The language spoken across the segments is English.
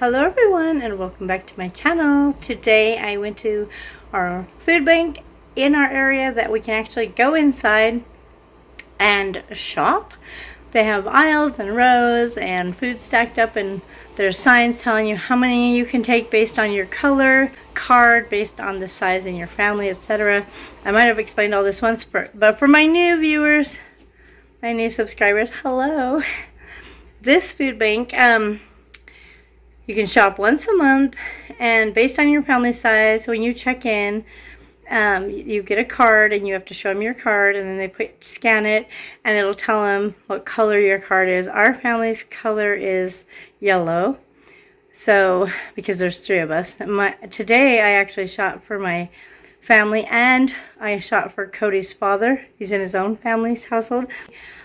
Hello everyone and welcome back to my channel. Today I went to our food bank in our area that we can actually go inside and shop. They have aisles and rows and food stacked up and there's signs telling you how many you can take based on your color, card based on the size in your family, etc. I might have explained all this once, for, but for my new viewers, my new subscribers, hello. This food bank, um, you can shop once a month, and based on your family size, when you check in, um, you get a card and you have to show them your card and then they put scan it and it'll tell them what color your card is. Our family's color is yellow. So, because there's three of us. My, today I actually shot for my family and I shot for Cody's father. He's in his own family's household.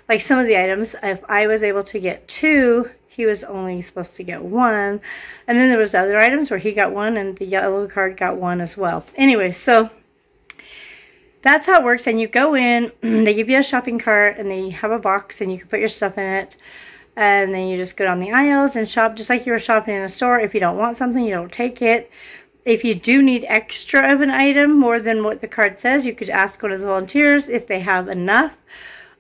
Like some of the items, if I was able to get two, he was only supposed to get one. And then there was other items where he got one and the yellow card got one as well. Anyway, so that's how it works. And you go in, they give you a shopping cart and they have a box and you can put your stuff in it. And then you just go down the aisles and shop just like you were shopping in a store. If you don't want something, you don't take it. If you do need extra of an item, more than what the card says, you could ask one of the volunteers if they have enough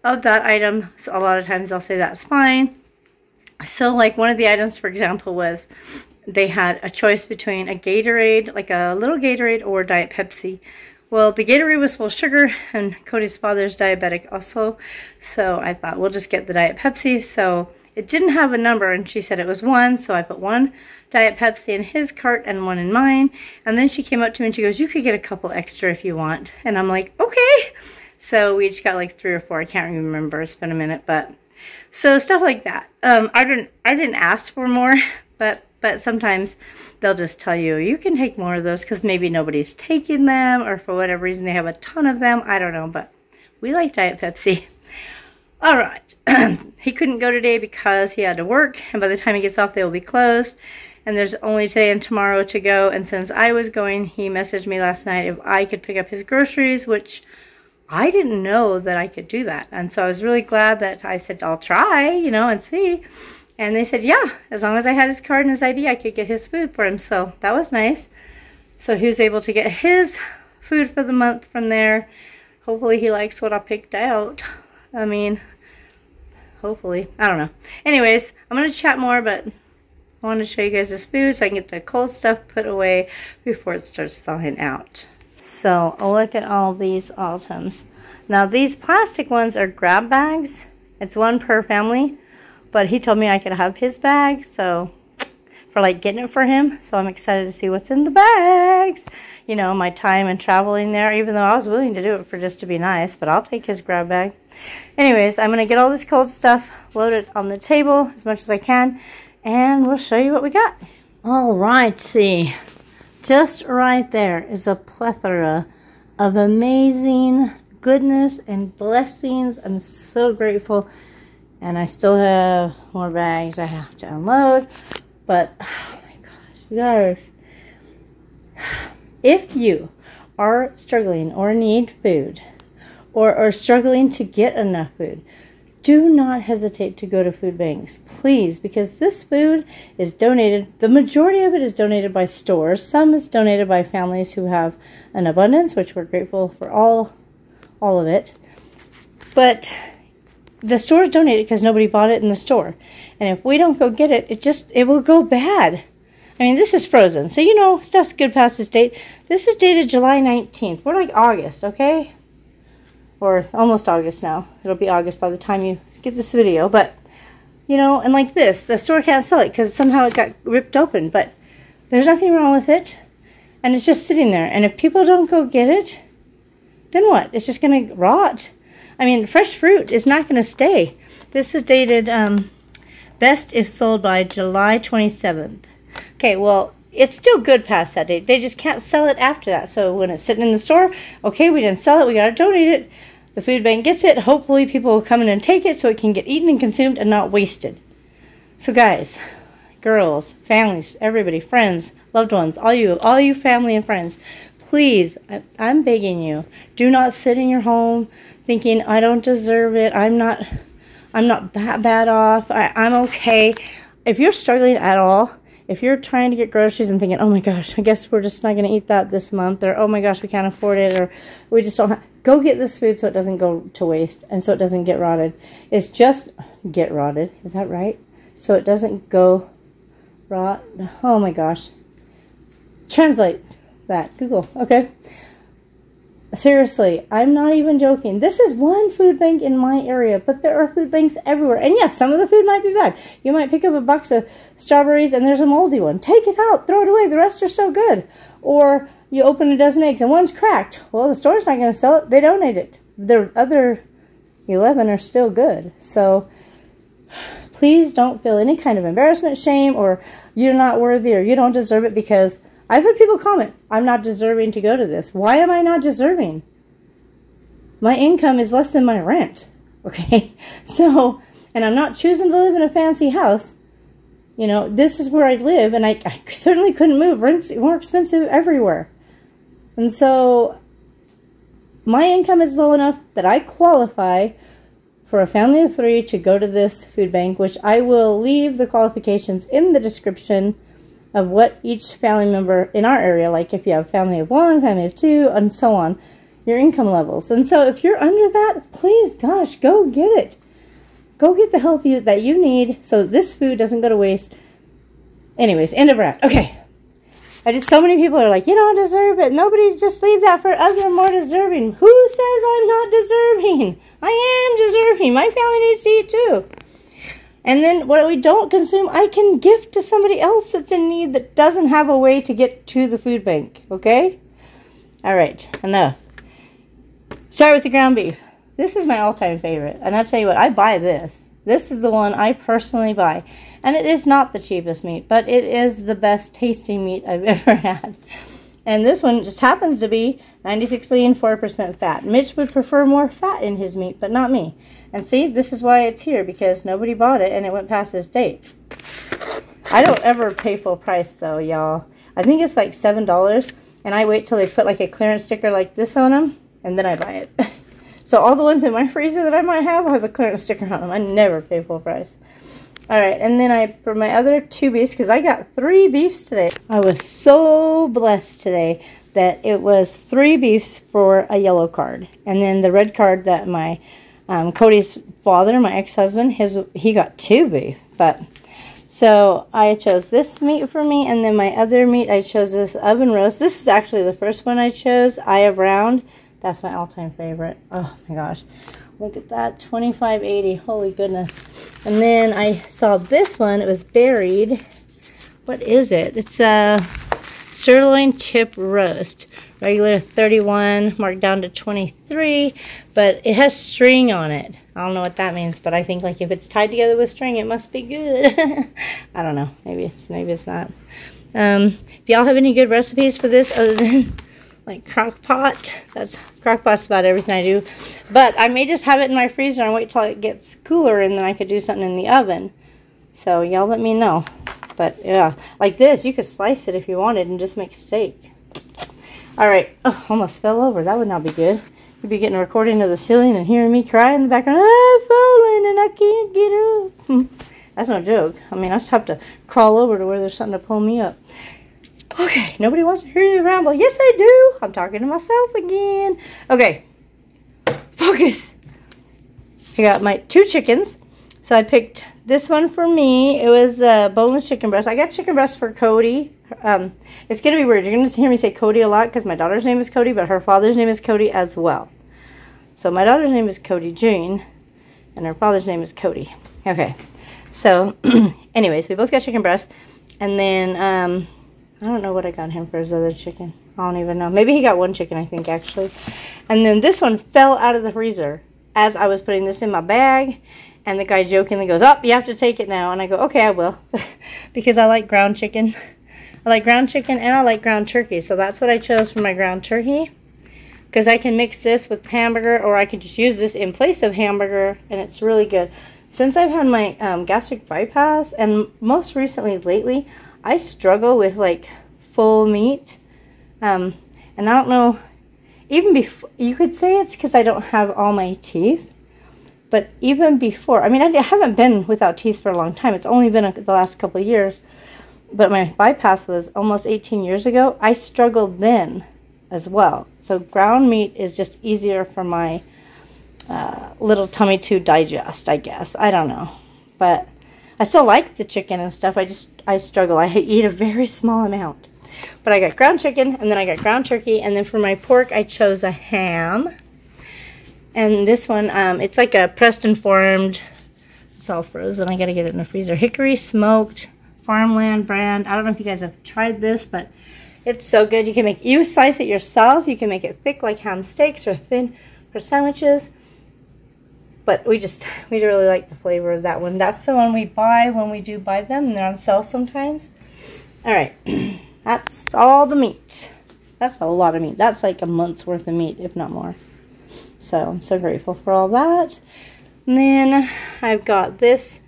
of that item. So a lot of times they'll say that's fine. So like one of the items, for example, was they had a choice between a Gatorade, like a little Gatorade or Diet Pepsi. Well, the Gatorade was full of sugar and Cody's father's diabetic also. So I thought we'll just get the Diet Pepsi. So it didn't have a number and she said it was one. So I put one Diet Pepsi in his cart and one in mine. And then she came up to me and she goes, you could get a couple extra if you want. And I'm like, okay. So we each got like three or four. I can't remember. It's been a minute, but so stuff like that. Um, I didn't I didn't ask for more, but but sometimes they'll just tell you you can take more of those because maybe nobody's taking them or for whatever reason they have a ton of them. I don't know, but we like Diet Pepsi. All right. he couldn't go today because he had to work, and by the time he gets off, they will be closed. And there's only today and tomorrow to go. And since I was going, he messaged me last night if I could pick up his groceries, which I didn't know that I could do that. And so I was really glad that I said, I'll try, you know, and see. And they said, yeah, as long as I had his card and his ID, I could get his food for him. So that was nice. So he was able to get his food for the month from there. Hopefully he likes what I picked out. I mean, hopefully. I don't know. Anyways, I'm going to chat more, but I want to show you guys this food so I can get the cold stuff put away before it starts thawing out. So look at all these items. Now these plastic ones are grab bags. It's one per family, but he told me I could have his bag, so for like getting it for him. So I'm excited to see what's in the bags. You know, my time and traveling there, even though I was willing to do it for just to be nice, but I'll take his grab bag. Anyways, I'm to get all this cold stuff loaded on the table as much as I can, and we'll show you what we got. All right, see. Just right there is a plethora of amazing goodness and blessings. I'm so grateful. And I still have more bags I have to unload. But, oh my gosh, you guys. If you are struggling or need food, or are struggling to get enough food, do not hesitate to go to food banks, please, because this food is donated. The majority of it is donated by stores. Some is donated by families who have an abundance, which we're grateful for all, all of it. But the stores donate it because nobody bought it in the store. And if we don't go get it, it just, it will go bad. I mean, this is frozen. So, you know, stuff's good past this date. This is dated July 19th. We're like August, okay? Or almost August now. It'll be August by the time you get this video. But, you know, and like this, the store can't sell it because somehow it got ripped open. But there's nothing wrong with it. And it's just sitting there. And if people don't go get it, then what? It's just going to rot. I mean, fresh fruit is not going to stay. This is dated um, best if sold by July 27th. Okay, well, it's still good past that date. They just can't sell it after that. So when it's sitting in the store, okay, we didn't sell it, we got to donate it. The food bank gets it. Hopefully people will come in and take it so it can get eaten and consumed and not wasted. So guys, girls, families, everybody, friends, loved ones, all you, all you family and friends, please, I'm begging you, do not sit in your home thinking I don't deserve it. I'm not, I'm not that bad off. I, I'm okay. If you're struggling at all, if you're trying to get groceries and thinking, oh my gosh, I guess we're just not going to eat that this month, or oh my gosh, we can't afford it, or we just don't have, go get this food so it doesn't go to waste and so it doesn't get rotted. It's just get rotted. Is that right? So it doesn't go rot. Oh my gosh. Translate that. Google. Okay. Seriously, I'm not even joking. This is one food bank in my area, but there are food banks everywhere. And yes, some of the food might be bad. You might pick up a box of strawberries and there's a moldy one. Take it out, throw it away. The rest are still good. Or you open a dozen eggs and one's cracked. Well, the store's not going to sell it. They donate it. The other 11 are still good. So please don't feel any kind of embarrassment, shame, or you're not worthy or you don't deserve it because I've had people comment, I'm not deserving to go to this. Why am I not deserving? My income is less than my rent. Okay? So, and I'm not choosing to live in a fancy house. You know, this is where I live, and I, I certainly couldn't move. Rent's more expensive everywhere. And so, my income is low enough that I qualify for a family of three to go to this food bank, which I will leave the qualifications in the description of what each family member in our area, like if you have family of one, family of two, and so on, your income levels. And so if you're under that, please, gosh, go get it. Go get the help you that you need so this food doesn't go to waste. Anyways, end of rant. Okay. I just, so many people are like, you don't deserve it. Nobody just leave that for other more deserving. Who says I'm not deserving? I am deserving. My family needs to eat too. And then what we don't consume, I can gift to somebody else that's in need that doesn't have a way to get to the food bank. Okay? All right, enough. Start with the ground beef. This is my all-time favorite. And I'll tell you what, I buy this. This is the one I personally buy. And it is not the cheapest meat, but it is the best tasting meat I've ever had. And this one just happens to be 96 lean, 4% fat. Mitch would prefer more fat in his meat, but not me. And see, this is why it's here, because nobody bought it and it went past its date. I don't ever pay full price, though, y'all. I think it's like $7, and I wait till they put like a clearance sticker like this on them, and then I buy it. so all the ones in my freezer that I might have, I have a clearance sticker on them. I never pay full price. Alright, and then I, for my other two beefs, because I got three beefs today. I was so blessed today that it was three beefs for a yellow card. And then the red card that my um, Cody's father, my ex-husband, his he got two beef. But so I chose this meat for me, and then my other meat I chose this oven roast. This is actually the first one I chose, Eye of Round. That's my all-time favorite. Oh my gosh. Look at that, 25.80. Holy goodness. And then I saw this one. It was buried. What is it? It's a sirloin tip roast. Regular 31 marked down to 23 but it has string on it. I don't know what that means but I think like if it's tied together with string it must be good. I don't know. Maybe it's maybe it's not. Um, if y'all have any good recipes for this other than like crock pot that's crock pot's about everything I do. But I may just have it in my freezer and wait till it gets cooler and then I could do something in the oven so y'all let me know but yeah like this you could slice it if you wanted and just make steak all right. Oh, almost fell over. That would not be good. You'd be getting a recording of the ceiling and hearing me cry in the background. Ah, I'm falling and I can't get up. Hmm. That's no joke. I mean, I just have to crawl over to where there's something to pull me up. Okay, nobody wants to hear you ramble. Yes, I do. I'm talking to myself again. Okay, focus. I got my two chickens. So I picked this one for me. It was a boneless chicken breast. I got chicken breast for Cody um, it's going to be weird. You're going to hear me say Cody a lot because my daughter's name is Cody, but her father's name is Cody as well. So my daughter's name is Cody Jean, and her father's name is Cody. Okay. So, anyways, we both got chicken breast. And then, um, I don't know what I got him for his other chicken. I don't even know. Maybe he got one chicken, I think, actually. And then this one fell out of the freezer as I was putting this in my bag. And the guy jokingly goes, oh, you have to take it now. And I go, okay, I will. because I like ground chicken. I like ground chicken and I like ground turkey. So that's what I chose for my ground turkey. Because I can mix this with hamburger or I can just use this in place of hamburger and it's really good. Since I've had my um, gastric bypass and most recently lately, I struggle with like full meat. Um, and I don't know, even before, you could say it's because I don't have all my teeth. But even before, I mean, I haven't been without teeth for a long time. It's only been a, the last couple of years but my bypass was almost 18 years ago. I struggled then as well. So ground meat is just easier for my uh, little tummy to digest, I guess. I don't know. But I still like the chicken and stuff. I just, I struggle. I eat a very small amount. But I got ground chicken, and then I got ground turkey, and then for my pork, I chose a ham. And this one, um, it's like a pressed and formed, it's all frozen. I gotta get it in the freezer. Hickory smoked farmland brand. I don't know if you guys have tried this, but it's so good. You can make, you slice it yourself. You can make it thick like ham steaks or thin for sandwiches. But we just, we really like the flavor of that one. That's the one we buy when we do buy them. And they're on sale sometimes. All right. That's all the meat. That's a lot of meat. That's like a month's worth of meat, if not more. So I'm so grateful for all that. And then I've got this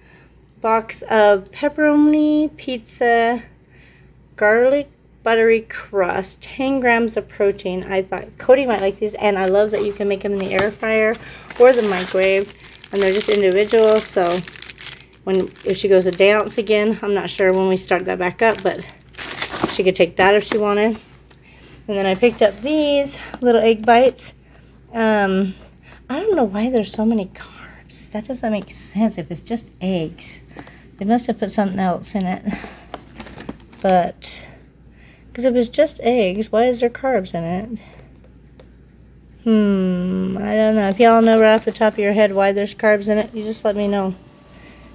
box of pepperoni pizza garlic buttery crust 10 grams of protein. I thought cody might like these and i love that you can make them in the air fryer or the microwave and they're just individual so when if she goes to dance again i'm not sure when we start that back up but she could take that if she wanted. And then i picked up these little egg bites um i don't know why there's so many carbs that doesn't make sense if it's just eggs they must have put something else in it but because if it's just eggs, why is there carbs in it? Hmm, I don't know. If y'all know right off the top of your head why there's carbs in it, you just let me know.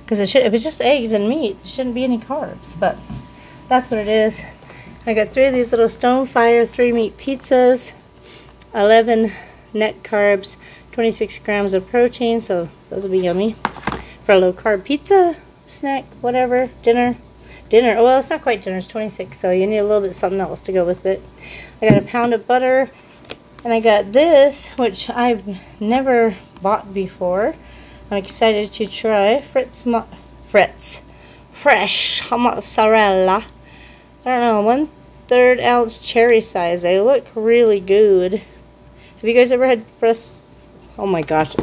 Because it should, if it's just eggs and meat, there shouldn't be any carbs. But that's what it is. I got three of these little Stonefire three meat pizzas, 11 net carbs, 26 grams of protein. So those will be yummy for a low carb pizza, snack, whatever, dinner dinner. Well, it's not quite dinner. It's 26, so you need a little bit something else to go with it. I got a pound of butter, and I got this, which I've never bought before. I'm excited to try Fritz, Fritz fresh mozzarella. I don't know, one third ounce cherry size. They look really good. Have you guys ever had fresh? Oh my gosh.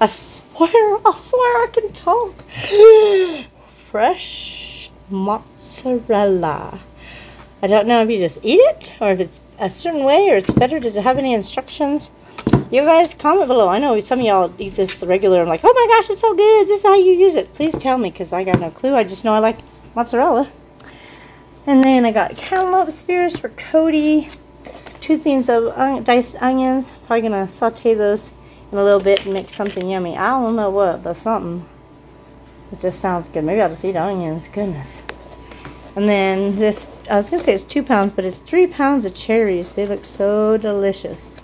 I swear, I swear I can talk. Fresh mozzarella. I don't know if you just eat it or if it's a certain way or it's better. Does it have any instructions? You guys comment below. I know some of y'all eat this regular. I'm like, oh my gosh, it's so good. This is how you use it. Please tell me because I got no clue. I just know I like mozzarella. And then I got cantaloupe spears for Cody. Two things of diced onions. Probably going to saute those in a little bit and make something yummy. I don't know what, but something. It just sounds good. Maybe I'll just eat onions. Goodness. And then this, I was going to say it's two pounds, but it's three pounds of cherries. They look so delicious.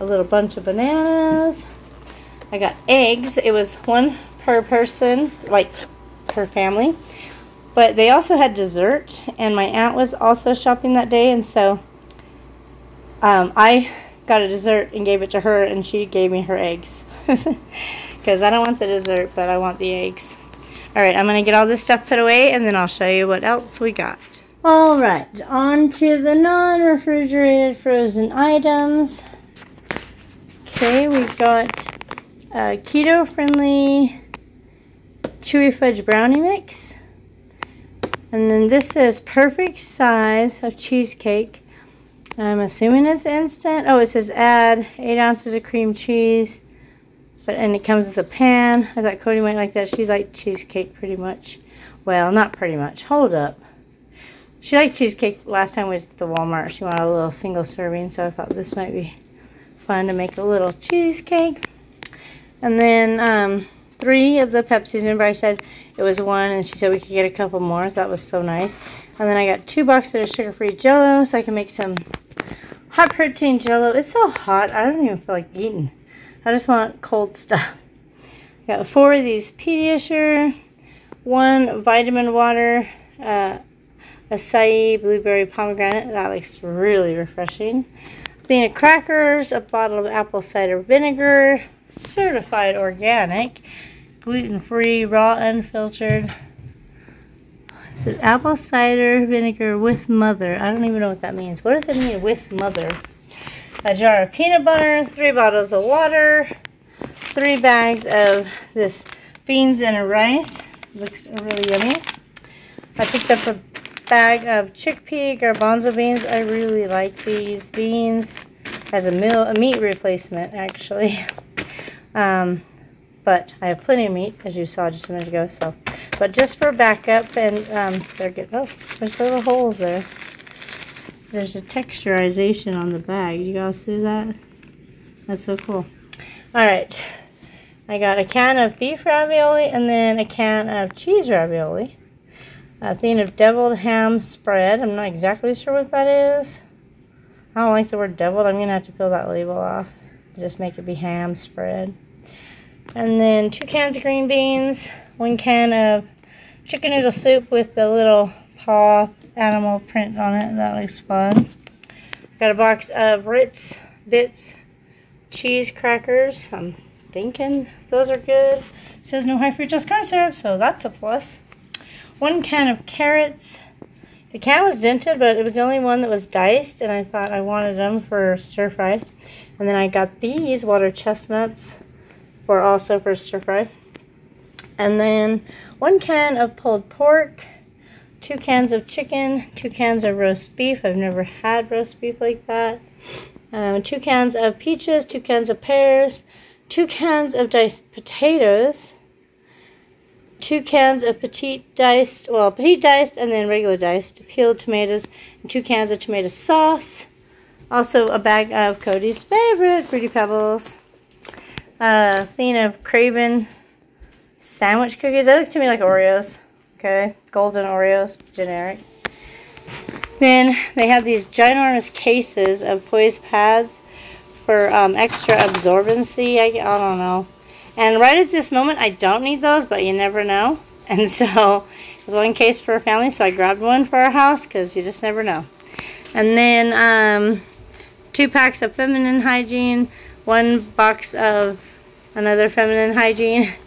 A little bunch of bananas. I got eggs. It was one per person, like per family. But they also had dessert, and my aunt was also shopping that day, and so um, I got a dessert and gave it to her, and she gave me her eggs. Because I don't want the dessert, but I want the eggs. Alright, I'm going to get all this stuff put away and then I'll show you what else we got. Alright, on to the non-refrigerated frozen items. Okay, we've got a keto-friendly chewy fudge brownie mix. And then this is perfect size of cheesecake. I'm assuming it's instant. Oh, it says add 8 ounces of cream cheese, but and it comes with a pan. I thought Cody might like that. She liked cheesecake pretty much. Well, not pretty much. Hold up. She liked cheesecake last time we was at the Walmart. She wanted a little single serving, so I thought this might be fun to make a little cheesecake. And then um, three of the Pepsis. Remember I said it was one, and she said we could get a couple more. That was so nice. And then I got two boxes of sugar-free Jello, so I can make some hot protein Jello. It's so hot, I don't even feel like eating. I just want cold stuff. Got four of these Pediasure, one vitamin water, uh, acai blueberry pomegranate. That looks really refreshing. Athena crackers, a bottle of apple cider vinegar, certified organic, gluten-free, raw, unfiltered. Says apple cider vinegar with mother. I don't even know what that means. What does it mean with mother? a jar of peanut butter, three bottles of water, three bags of this beans and rice. Looks really yummy. I picked up a bag of chickpea garbanzo beans. I really like these beans as a meal, a meat replacement actually. Um, but I have plenty of meat, as you saw just a minute ago. So, but just for backup, and um, they're good. Oh, there's little holes there. There's a texturization on the bag. You guys see that? That's so cool. All right, I got a can of beef ravioli and then a can of cheese ravioli. A thing of deviled ham spread. I'm not exactly sure what that is. I don't like the word deviled. I'm going to have to peel that label off. Just make it be ham spread. And then two cans of green beans, one can of chicken noodle soup with the little paw animal print on it. That looks fun. Got a box of Ritz Bits cheese crackers. I'm thinking those are good. It says no high fructose corn syrup, so that's a plus. One can of carrots. The can was dented, but it was the only one that was diced, and I thought I wanted them for stir fry. And then I got these water chestnuts for also for stir fry. And then one can of pulled pork, two cans of chicken, two cans of roast beef. I've never had roast beef like that. Um, two cans of peaches, two cans of pears, two cans of diced potatoes, two cans of petite diced, well, petite diced and then regular diced peeled tomatoes, and two cans of tomato sauce. Also a bag of Cody's favorite, Fruity Pebbles. A thing of Craven sandwich cookies. They look to me like Oreos. Okay, golden Oreos, generic. Then they have these ginormous cases of poise pads for um, extra absorbency. I, I don't know. And right at this moment, I don't need those, but you never know. And so, it was one case for a family, so I grabbed one for our house because you just never know. And then, um, two packs of feminine hygiene, one box of another feminine hygiene.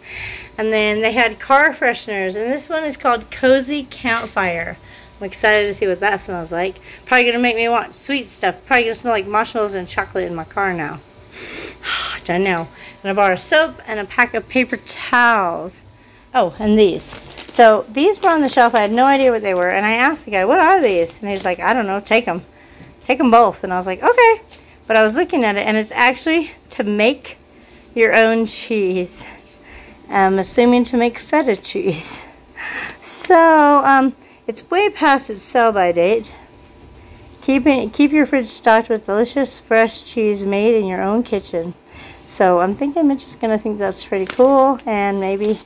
And then they had car fresheners, and this one is called Cozy Campfire. I'm excited to see what that smells like. Probably going to make me want sweet stuff. Probably going to smell like marshmallows and chocolate in my car now. I don't know. And I bought a soap and a pack of paper towels. Oh, and these. So these were on the shelf. I had no idea what they were. And I asked the guy, what are these? And he's like, I don't know. Take them. Take them both. And I was like, okay. But I was looking at it, and it's actually to make your own cheese. I'm assuming to make feta cheese. So, um, it's way past its sell-by date. Keep, it, keep your fridge stocked with delicious fresh cheese made in your own kitchen. So I'm thinking Mitch is going to think that's pretty cool and maybe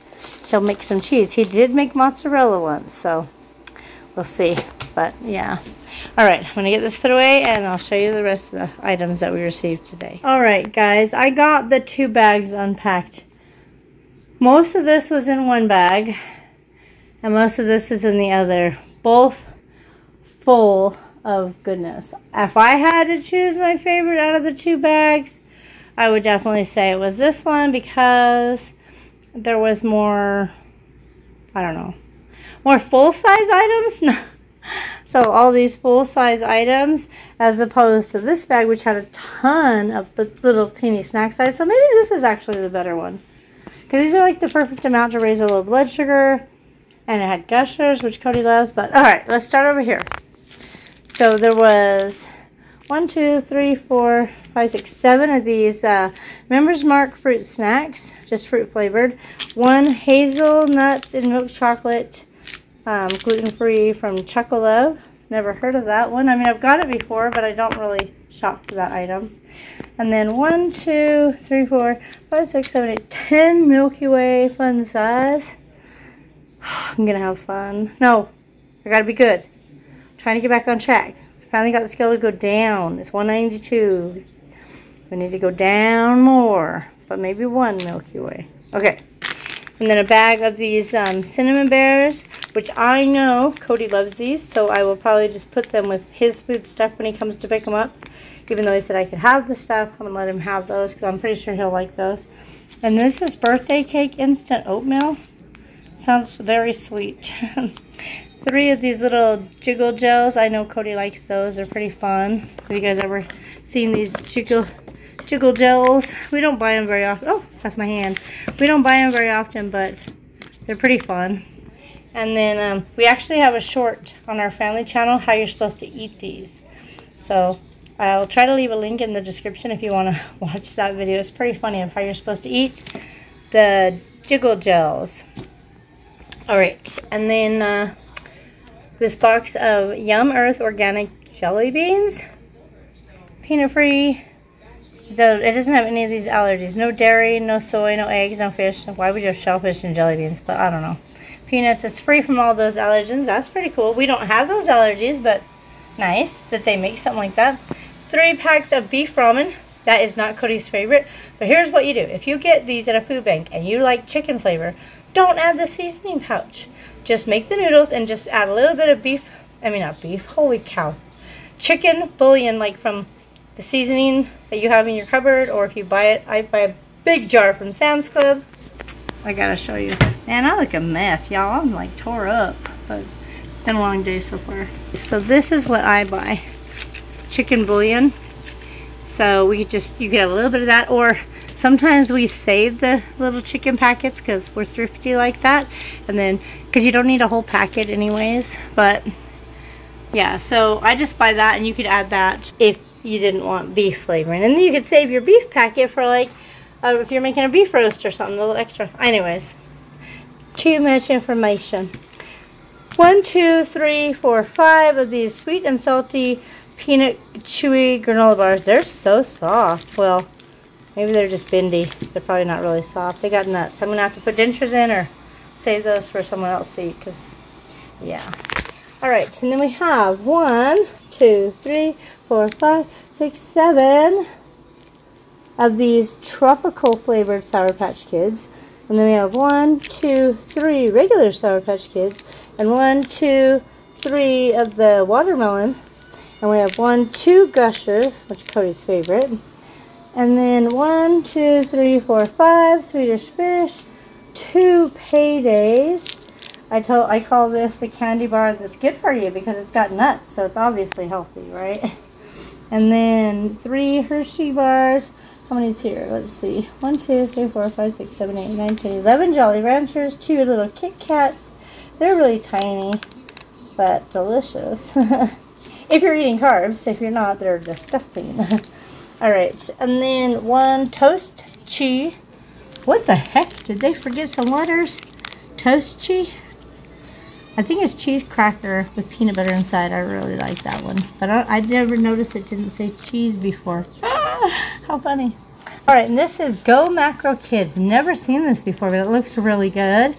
he'll make some cheese. He did make mozzarella once, so we'll see. But yeah. Alright, I'm going to get this put away and I'll show you the rest of the items that we received today. Alright guys, I got the two bags unpacked. Most of this was in one bag and most of this is in the other. Both full of goodness. If I had to choose my favorite out of the two bags, I would definitely say it was this one because there was more, I don't know, more full-size items. so all these full-size items as opposed to this bag which had a ton of the little teeny snack size. So maybe this is actually the better one. Because these are like the perfect amount to raise a low blood sugar and it had gushers, which Cody loves. But all right, let's start over here. So there was one, two, three, four, five, six, seven of these uh, Members Mark fruit snacks, just fruit flavored. One hazelnuts and milk chocolate, um, gluten-free from Chocolove. Never heard of that one. I mean, I've got it before, but I don't really shop for that item. And then one, two, three, four, five, six, seven, eight, ten Milky Way fun size. I'm gonna have fun. No, I gotta be good. I'm trying to get back on track. Finally got the scale to go down. It's 192. We need to go down more, but maybe one Milky Way. Okay. And then a bag of these um, cinnamon bears, which I know Cody loves these, so I will probably just put them with his food stuff when he comes to pick them up. Even though he said I could have the stuff, I'm going to let him have those because I'm pretty sure he'll like those. And this is birthday cake instant oatmeal. Sounds very sweet. Three of these little jiggle gels. I know Cody likes those. They're pretty fun. Have you guys ever seen these jiggle jiggle gels? We don't buy them very often. Oh, that's my hand. We don't buy them very often, but they're pretty fun. And then um, we actually have a short on our family channel how you're supposed to eat these. So I'll try to leave a link in the description if you want to watch that video. It's pretty funny of how you're supposed to eat the jiggle gels. Alright, and then uh, this box of Yum Earth organic jelly beans. Peanut free. Though it doesn't have any of these allergies. No dairy, no soy, no eggs, no fish. Why would you have shellfish and jelly beans? But I don't know. Peanuts is free from all those allergens. That's pretty cool. We don't have those allergies, but nice that they make something like that. Three packs of beef ramen. That is not Cody's favorite. But here's what you do. If you get these at a food bank and you like chicken flavor, don't add the seasoning pouch. Just make the noodles and just add a little bit of beef. I mean, not beef. Holy cow. Chicken bouillon, like from the seasoning that you have in your cupboard. Or if you buy it, I buy a big jar from Sam's Club. I gotta show you. Man, I look a mess, y'all. I'm like tore up. But it's been a long day so far. So this is what I buy. Chicken bouillon. So we just, you get a little bit of that. Or sometimes we save the little chicken packets because we're thrifty like that. And then, because you don't need a whole packet anyways. But yeah, so I just buy that and you could add that if you didn't want beef flavoring. And then you could save your beef packet for like uh, if you're making a beef roast or something, a little extra. Anyways, too much information. One, two, three, four, five of these sweet and salty peanut chewy granola bars. They're so soft. Well, maybe they're just bendy. They're probably not really soft. They got nuts. I'm going to have to put dentures in or save those for someone else to eat because, yeah. Alright, and then we have one, two, three, four, five, six, seven of these tropical flavored Sour Patch Kids. And then we have one, two, three regular Sour Patch Kids. And one, two, three of the watermelon. And we have one, two Gushers, which Cody's favorite. And then one, two, three, four, five Swedish Fish. Two Paydays. I told I call this the candy bar that's good for you because it's got nuts, so it's obviously healthy, right? And then three Hershey bars, how many is here? Let's see. 1, 2, 3, 4, 5, 6, 7, 8, 9, 10, 11 Jolly Ranchers, two little Kit Kats. They're really tiny, but delicious. if you're eating carbs, if you're not, they're disgusting. Alright, and then one Toast Chee. What the heck? Did they forget some letters? Toast Chee? I think it's cheese cracker with peanut butter inside. I really like that one. But I, I never noticed it didn't say cheese before. How funny. Alright, and this is Go Macro Kids. Never seen this before, but it looks really good.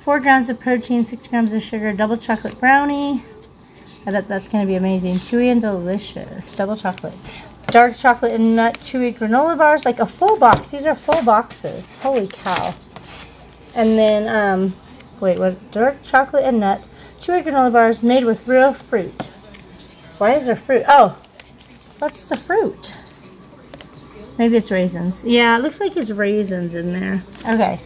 4 grams of protein, 6 grams of sugar, double chocolate brownie. I bet that's going to be amazing. Chewy and delicious. Double chocolate. Dark chocolate and nut chewy granola bars. Like a full box. These are full boxes. Holy cow. And then, um, wait, what? Dark chocolate and nut chewy granola bars made with real fruit. Why is there fruit? Oh, what's the fruit? Maybe it's raisins. Yeah, it looks like it's raisins in there. Okay.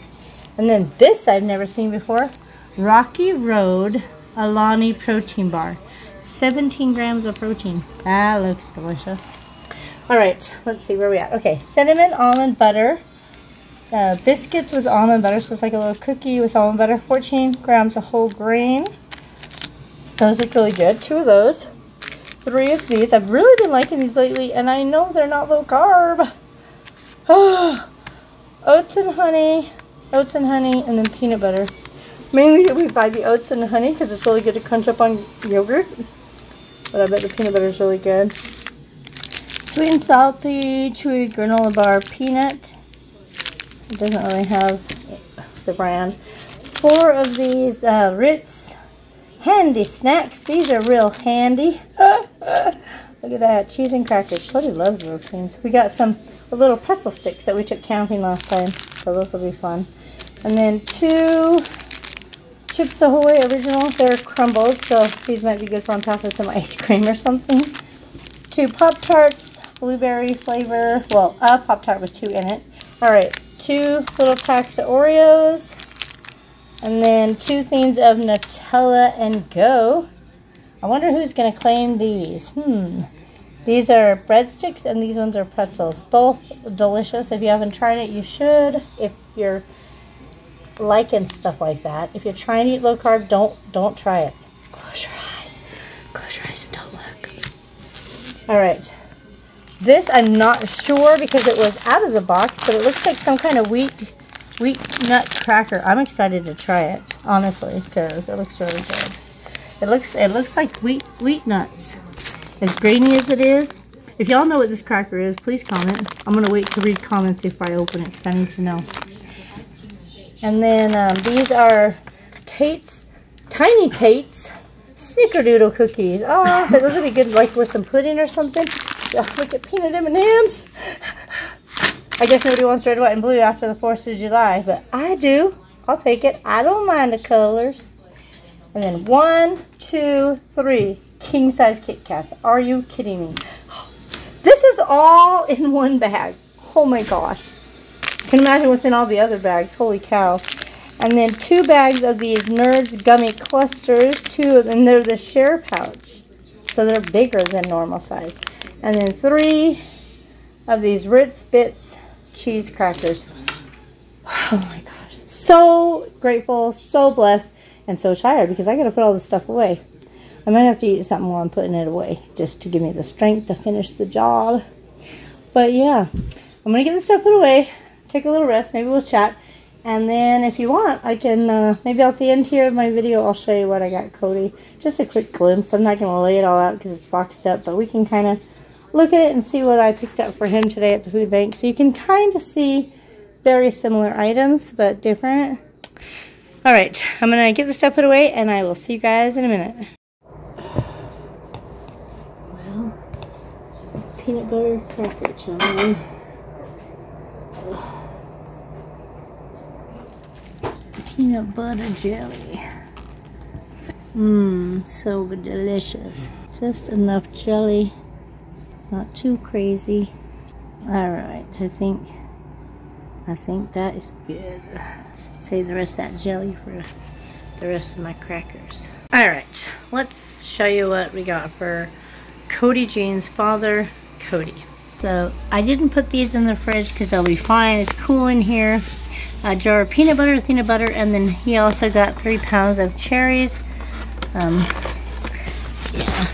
And then this I've never seen before. Rocky Road Alani Protein Bar. 17 grams of protein. That looks delicious. Alright, let's see where we at. Okay, cinnamon almond butter. Biscuits with almond butter, so it's like a little cookie with almond butter. 14 grams of whole grain. Those look really good. Two of those. Three of these. I've really been liking these lately, and I know they're not low carb. oats and honey, oats and honey, and then peanut butter. Mainly we buy the oats and honey because it's really good to crunch up on yogurt. But I bet the peanut butter is really good. Sweet and salty, chewy granola bar peanut. It doesn't really have the brand. Four of these uh, Ritz handy snacks. These are real handy. Look at that, cheese and crackers. Cody loves those things. We got some little pretzel sticks that we took camping last time, so those will be fun. And then two Chips Ahoy original. They're crumbled, so these might be good for on top of some ice cream or something. Two Pop-Tarts, blueberry flavor. Well, a Pop-Tart with two in it. Alright, two little packs of Oreos. And then two things of Nutella and Go. I wonder who's going to claim these. Hmm. These are breadsticks and these ones are pretzels. Both delicious. If you haven't tried it, you should. If you're liking stuff like that. If you're trying to eat low carb, don't don't try it. Close your eyes. Close your eyes and don't look. All right. This I'm not sure because it was out of the box, but it looks like some kind of wheat wheat nut cracker. I'm excited to try it, honestly, because it looks really good. It looks it looks like wheat wheat nuts. As grainy as it is. If y'all know what this cracker is, please comment. I'm gonna wait to read comments if I open it because I need to know. And then um, these are Tate's, Tiny Tate's Snickerdoodle cookies. Oh, those would be good like with some pudding or something. Oh, look at peanut M&Ms. I guess nobody wants red, white, and blue after the 4th of July, but I do. I'll take it. I don't mind the colors. And then one, two, three king size Kit Kats. Are you kidding me? This is all in one bag. Oh my gosh. Can imagine what's in all the other bags. Holy cow. And then two bags of these Nerds Gummy Clusters. Two, and they're the share pouch. So they're bigger than normal size. And then three of these Ritz Bits cheese crackers. Oh my gosh. So grateful, so blessed, and so tired because I got to put all this stuff away. I might have to eat something while I'm putting it away just to give me the strength to finish the job. But yeah, I'm going to get this stuff put away, take a little rest, maybe we'll chat. And then if you want, I can, uh, maybe at the end here of my video, I'll show you what I got Cody. Just a quick glimpse. I'm not going to lay it all out because it's boxed up, but we can kind of look at it and see what I picked up for him today at the food bank. So you can kind of see very similar items, but different. All right, I'm to get the stuff put away, and I will see you guys in a minute. Well, peanut butter cracker time. Peanut butter jelly. Mmm, so delicious. Just enough jelly not too crazy. Alright, I think I think that is good. Save the rest of that jelly for the rest of my crackers. Alright, let's show you what we got for Cody Jean's father, Cody. So I didn't put these in the fridge because they'll be fine. It's cool in here. A jar of peanut butter, peanut butter, and then he also got three pounds of cherries. Um, yeah,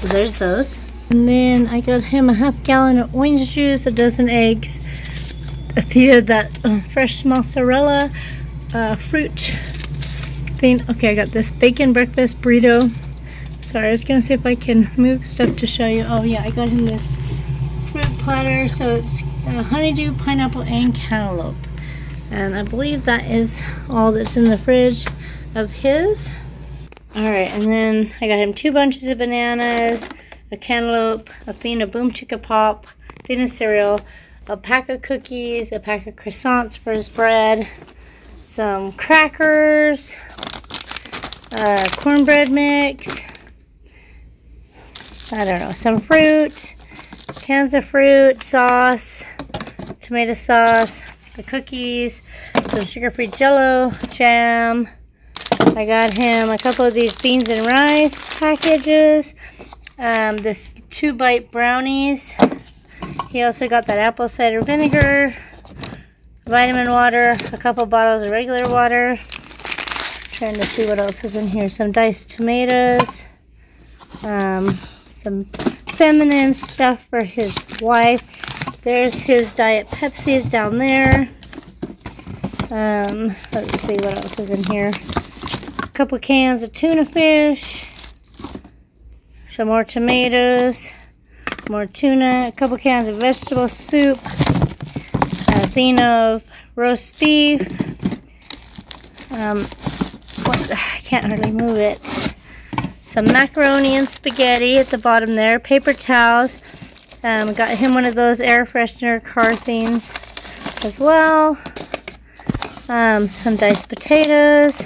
so there's those. And then I got him a half gallon of orange juice, a dozen eggs, a few of that uh, fresh mozzarella, uh, fruit thing. Okay, I got this bacon breakfast burrito. Sorry, I was gonna see if I can move stuff to show you. Oh yeah, I got him this fruit platter. So it's uh, honeydew, pineapple, and cantaloupe. And I believe that is all that's in the fridge of his. All right, and then I got him two bunches of bananas, a cantaloupe, a thing of Boom Chicka Pop, thing of cereal, a pack of cookies, a pack of croissants for his bread, some crackers, cornbread mix, I don't know, some fruit, cans of fruit, sauce, tomato sauce, the cookies, some sugar-free jello, jam. I got him a couple of these beans and rice packages, um, this two bite brownies. He also got that apple cider vinegar, vitamin water, a couple bottles of regular water. Trying to see what else is in here. Some diced tomatoes, um, some feminine stuff for his wife. There's his Diet Pepsi's down there. Um, let's see what else is in here. A couple cans of tuna fish some more tomatoes, more tuna, a couple cans of vegetable soup, a thing of roast beef, um, what, I can't hardly move it, some macaroni and spaghetti at the bottom there, paper towels, um, got him one of those air freshener car things as well, um, some diced potatoes,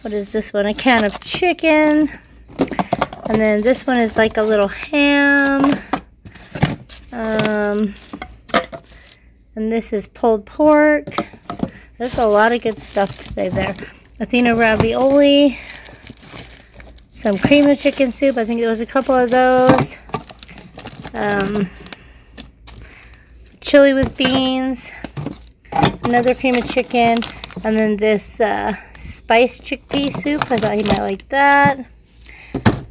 what is this one, a can of chicken, and then this one is like a little ham. Um, and this is pulled pork. There's a lot of good stuff today there. Athena ravioli. Some cream of chicken soup. I think there was a couple of those. Um, chili with beans. Another cream of chicken. And then this uh, spice chickpea soup. I thought he might like that.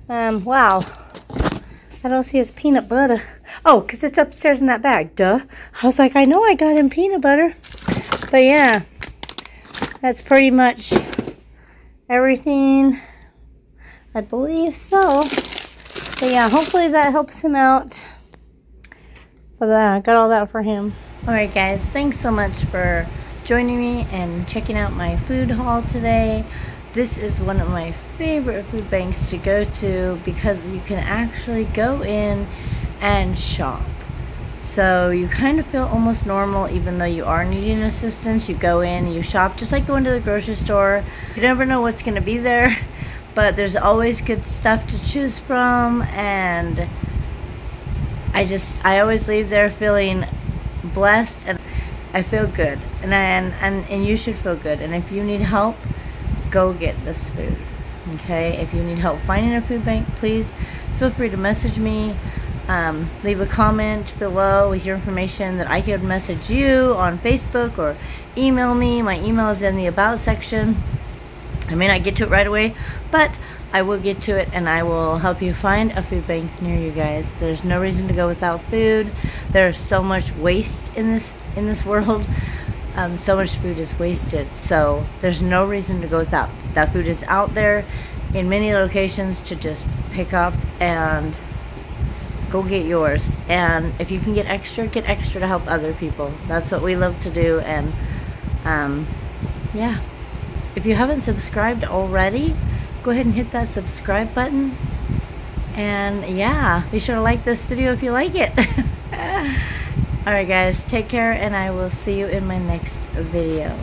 Um, wow. I don't see his peanut butter. Oh, because it's upstairs in that bag. Duh. I was like, I know I got him peanut butter. But yeah, that's pretty much everything. I believe so. But yeah, hopefully that helps him out. But uh, got all that for him. Alright guys, thanks so much for joining me and checking out my food haul today. This is one of my favorite food banks to go to because you can actually go in and shop. So you kind of feel almost normal even though you are needing assistance. You go in and you shop just like going to the grocery store. You never know what's going to be there, but there's always good stuff to choose from and I just I always leave there feeling blessed and I feel good and, I, and and and you should feel good and if you need help go get this food okay if you need help finding a food bank please feel free to message me um, leave a comment below with your information that I could message you on Facebook or email me my email is in the about section I may not get to it right away but I will get to it and I will help you find a food bank near you guys. There's no reason to go without food. There's so much waste in this in this world. Um, so much food is wasted. So there's no reason to go without. That food is out there in many locations to just pick up and go get yours. And if you can get extra, get extra to help other people. That's what we love to do. And um, yeah, if you haven't subscribed already, go ahead and hit that subscribe button. And yeah, be sure to like this video if you like it. Alright guys, take care and I will see you in my next video.